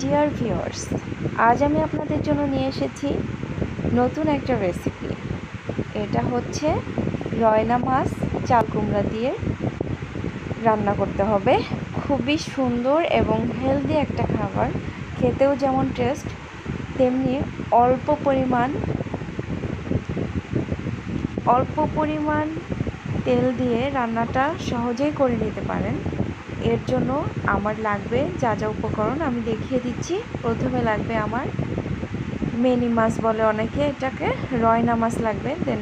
Dear viewers আজ আমি আপনাদের জন্য নিয়ে এসেছি নতুন একটা রেসিপি এটা হচ্ছে রয়না মাছ চাল কুমড়া দিয়ে রান্না করতে হবে। খুবই সুন্দর এবং হেলদি একটা খাবার। খেতেও যেমন টেস্ট তেমনি অল্প পরিমাণ অল্প পরিমাণ তেল দিয়ে রান্নাটা সহজেই করে নিতে পারেন। এর জন্য আমার লাগবে যা যা উপকরণ আমি দেখিয়ে দিচ্ছি। প্রথমে লাগবে আমার মেনি মাছ বলে অনেকে এটাকে, রয়না মাছ লাগবে। দেন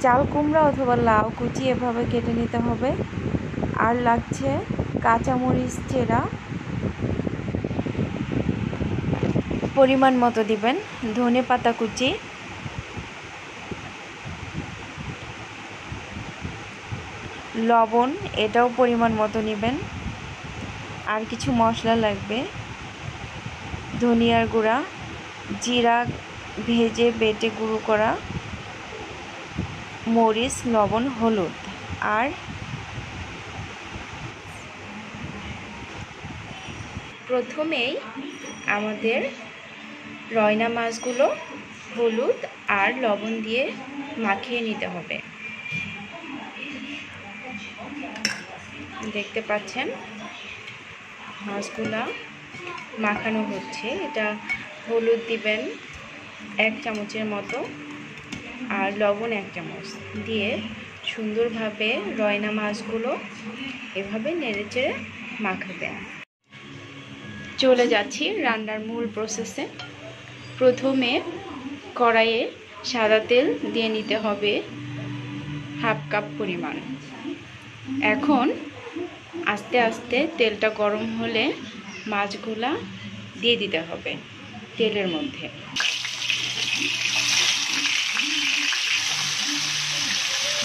চাল কুমড়া অথবা লাউ কুচি এভাবে কেটে নিতে হবে। আর লাগছে কাঁচামরিচ চেরা। পরিমাণ মতো দিবেন। ধনে পাতা কুচি। লবণ, এটাও পরিমাণ মতো নেবেন। আর কিছু মশলা লাগবে। ধনিয়ার গুঁড়া, জিরা ভেজে বেটে গুঁড়ো করা, মরিচ, লবণ, হলুদ আর প্রথমেই আমাদের রয়না মাছগুলো হলুদ আর লবণ দিয়ে মাখিয়ে নিতে হবে। দেখতে পাচ্ছেন? মাছগুলা মাখানো হচ্ছে। এটা হলুদ দিবেন এক চামচের মতো আর লবণ এক চামচ দিয়ে সুন্দরভাবে রয়না মাছগুলো এভাবে নেড়ে চেড়ে মাখাবেন। চলে যাচ্ছি রান্নার মূল প্রসেসে প্রথমে কড়াইয়ে সাদা তেল দিয়ে নিতে হবে হাফ কাপ পরিমাণ। এখন আস্তে আস্তে তেলটা গরম হলে মাছগুলা দিয়ে দিতে হবে তেলের মধ্যে।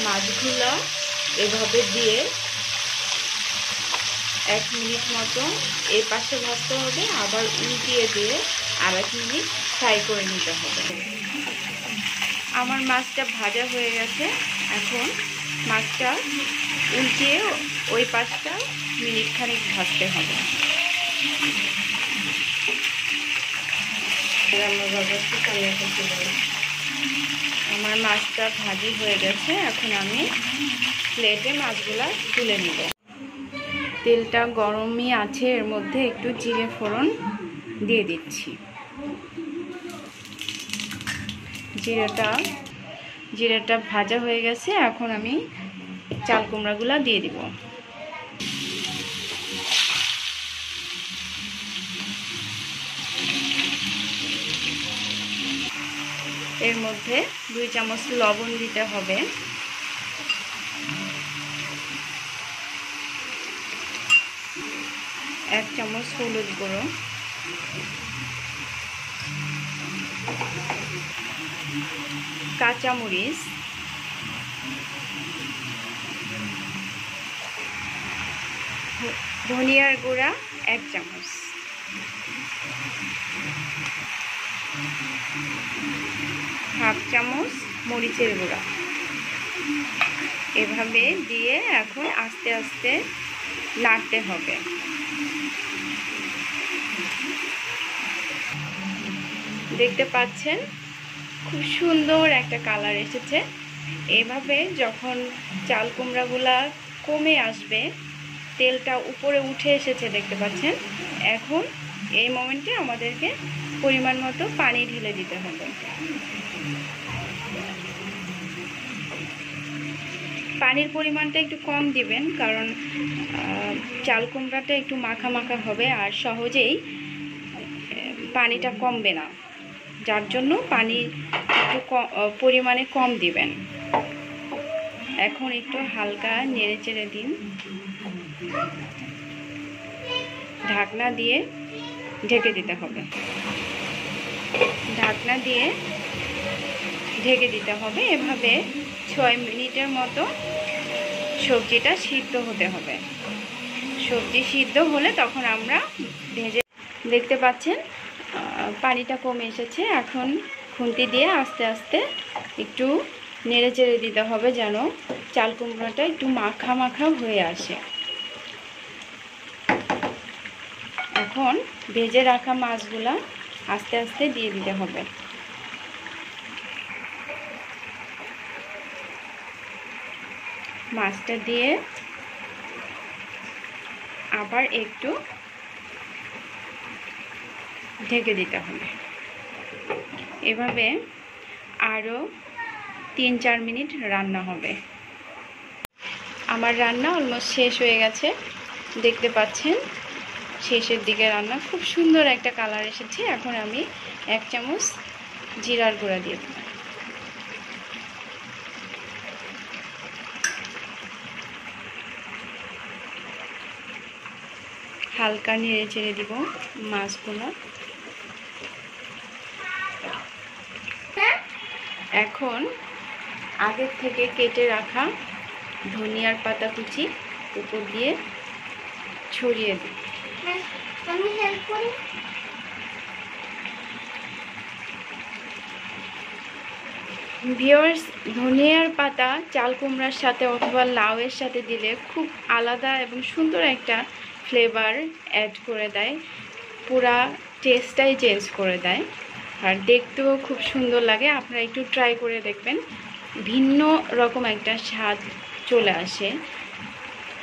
মাছগুলো এভাবে দিয়ে এক মিনিট মতো এই পাশে ভাজতে হবে, আবার উল্টিয়ে দিয়ে আর এক মিনিট ফ্রাই করে নিতে হবে। আমার মাছটা ভাজা হয়ে গেছে, এখন মাছটা উল্টিয়ে ওই পাশটা মিনিট খানিক ভাজতে হবে। আমার মাছটা ভাজি হয়ে গেছে এখন আমি প্লেটে মাছগুলা তুলে নিব। তেলটা গরমই আছে এর মধ্যে একটু জিরে ফোড়ন দিয়ে দিচ্ছি। জিরেটা জিরেটা ভাজা হয়ে গেছে এখন আমি চাল কুমড়াগুলো দিয়ে দিব। এর মধ্যে দুই চামচ লবণ দিতে হবে। এক চামচ হলুদ গুঁড়ো। কাঁচামরিচ। ধনিয়ার গুঁড়া এক চামচ। হাফ চামচ মরিচের গুঁড়া। এভাবে দিয়ে এখন আস্তে আস্তে নাড়তে হবে। দেখতে পাচ্ছেন, খুব সুন্দর একটা কালার এসেছে। এভাবে যখন চাল কুমড়াগুলা কমে আসবে তেলটা উপরে উঠে এসেছে দেখতে পাচ্ছেন। এখন এই মোমেন্টে আমাদেরকে পরিমাণ মতো পানি ঢেলে দিতে হবে। পানির পরিমাণটা একটু কম দিবেন, কারণ চাল কুমড়াটা একটু মাখা মাখা হবে আর সহজেই পানিটা কমবে না। যার জন্য পানি একটু পরিমাণে কম দিবেন। এখন একটু হালকা নেড়ে চেড়ে দিন। ঢাকনা দিয়ে ঢেকে দিতে হবে। ঢাকনা দিয়ে ঢেকে দিতে হবে। এভাবে ছয় মিনিটের মতো সবজিটা সিদ্ধ হতে হবে। সবজি সিদ্ধ হলে তখন আমরা ভেজে দেখতে পাচ্ছেন পানিটা কমে এসেছে। এখন খুন্তি দিয়ে আস্তে আস্তে একটু নেড়ে চেড়ে দিতে হবে যেন চাল কুমড়োটা একটু মাখা মাখা হয়ে আসে। এখন ভেজে রাখা মাছগুলা আস্তে আস্তে দিয়ে দিতে হবে। মাছটা দিয়ে আবার একটু ঢেকে দিতে হবে। এভাবে আরও তিন চার মিনিট রান্না হবে। আমার রান্না অলমোস্ট শেষ হয়ে গেছে। দেখতে পাচ্ছেন শেষের দিকে রান্না। খুব সুন্দর একটা কালার এসেছে। এখন আমি এক চামচ জিরার গুঁড়া দিয়ে দেবো। হালকা নেড়ে চেড়ে দিব মাছগুলো। এখন আগের থেকে কেটে রাখা ধনিয়ার পাতা কুচি উপর দিয়ে ছড়িয়ে দিই। আমি ভিওর্স ধনিয়ার পাতা, চাল কুমড়ার সাথে অথবা লাউয়ের সাথে দিলে খুব আলাদা এবং সুন্দর একটা ফ্লেভার অ্যাড করে দেয়। পুরা টেস্টটাই চেঞ্জ করে দেয়। আর দেখতেও খুব সুন্দর লাগে। আপনারা একটু ট্রাই করে দেখবেন। ভিন্ন রকম একটা স্বাদ চলে আসে।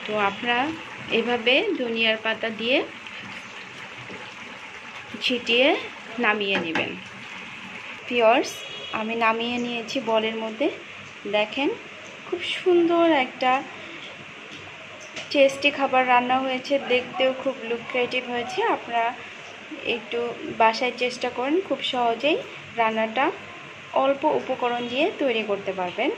তো আপনারা এভাবে ধনিয়ার পাতা দিয়ে ছিটিয়ে নামিয়ে নেবেন। পিওর্স আমি নামিয়ে নিয়েছি বলের মধ্যে। দেখেন, খুব সুন্দর একটা টেস্টি খাবার রান্না হয়েছে। দেখতেও খুব লুক্রেটিভ হয়েছে। আপনারা একটু বাসায় চেষ্টা করেন, খুব সহজেই রান্নাটা অল্প উপকরণ দিয়ে তৈরি করতে পারবেন।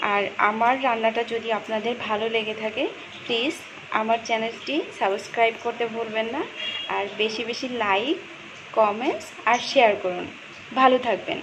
আর আমার রান্নাটা যদি আপনাদের ভালো লেগে থাকে প্লিজ আমার চ্যানেলটি সাবস্ক্রাইব করতে ভুলবেন না আর বেশি বেশি লাইক কমেন্টস আর শেয়ার করুন। ভালো থাকবেন।